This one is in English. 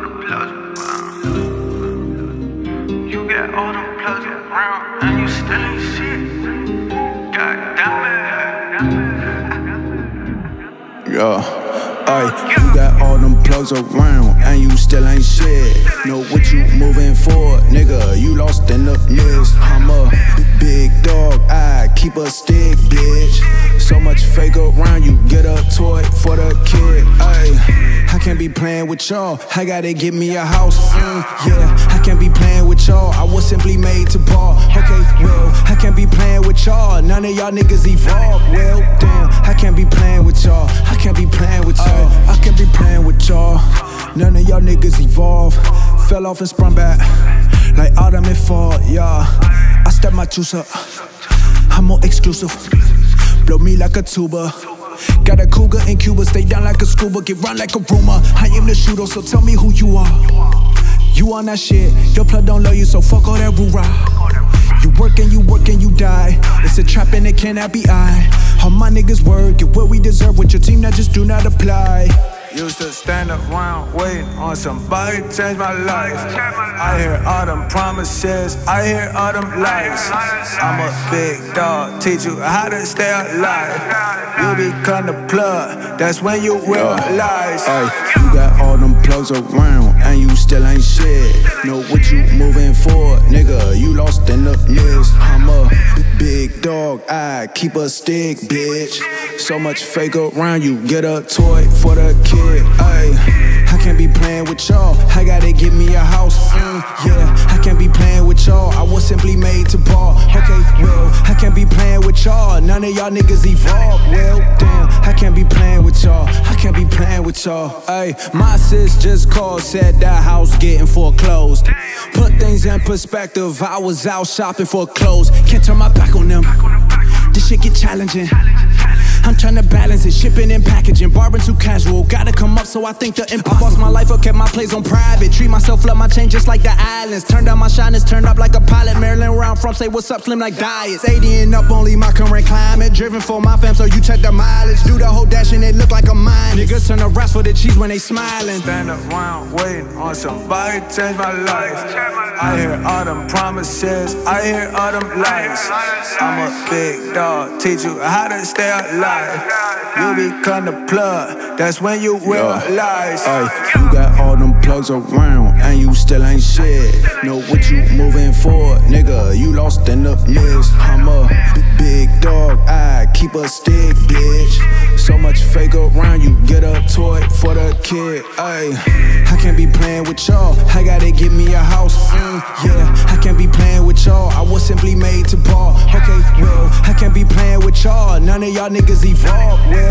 all the plugs. You got all them plugs around, and you still ain't shit. God damn it. Yeah. Ay, you got all them plugs around and you still ain't shit. Know what you moving for, nigga. You lost in the mist. I'm a big dog, I keep a stick, bitch. So much fake around, you get a toy for the kid. Ay, I can't be playing with y'all. I gotta get me a house. Mm, yeah, I can't be playing with y'all. I was simply made to ball. Okay, well, I can't be playing with y'all. None of y'all niggas evolved. Well, damn, I can't be playing with y'all. I can't be playing with y'all. I can't be playing with y'all. None of y'all niggas evolve. Fell off and sprung back like autumn and fall. Yeah, I step my juice up. I'm more exclusive. Blow me like a tuba. Got a cougar in Cuba, stay down like a scuba, get run like a rumor. I am the shooter, so tell me who you are. You on that shit, your blood don't love you, so fuck all that roo You work and you work and you die. It's a trap and it cannot be I. All my niggas work, get what we deserve with your team that just do not apply. Used to stand around waiting on somebody to change my life. I hear all them promises, I hear all them lies. I'm a big dog, teach you how to stay alive. You become the plug, that's when you realize. Ay, you got all them plugs around and you still ain't shit. Know what you moving for, nigga. You lost in the mist. I'm a big dog, I keep a stick, bitch. So much fake around, you get a toy for the kid. I can't be playing with y'all. I gotta get me a house. Mm, yeah, I can't be playing with y'all. I was simply made to ball. Okay, well, I can't be playing with y'all. None of y'all niggas evolved. Well, damn, I can't be playing with y'all. I can't be playing with y'all. My sis just called, said that house getting foreclosed. Put things in perspective. I was out shopping for clothes. Can't turn my back on them. This shit get challenging. I'm trying to balance it, shipping and packaging, barbing too casual. Gotta come up, so I think the impossible. Lost my life up, kept my plays on private. Treat myself, love my chain just like the islands. Turned down my shyness, turned up like a pilot. Maryland, where I'm from say what's up, slim like diets. 80 and up, only my current climate. Driven for my fam, so you check the mileage. Do the whole dash and it look like a mine. Niggas turn the rest for the cheese when they smiling. Stand around waiting on somebody to change my life. I hear all them promises, I hear all them lies. I'm a big dog, teach you how to stay alive. You become the plug, that's when you realize. Ay, you got all them plugs around and you still ain't shit. Know what you moving for, nigga. You lost in the mist. I'm a big dog, I keep a stick, bitch. So much fake around, you get a toy for the kid. Ay, I can't be playing with y'all. I gotta get me a house. Mm, yeah, I can't be playing with y'all. I was simply made to ball. Okay, well, I can't be playing with y'all. None of y'all niggas evolved. Well,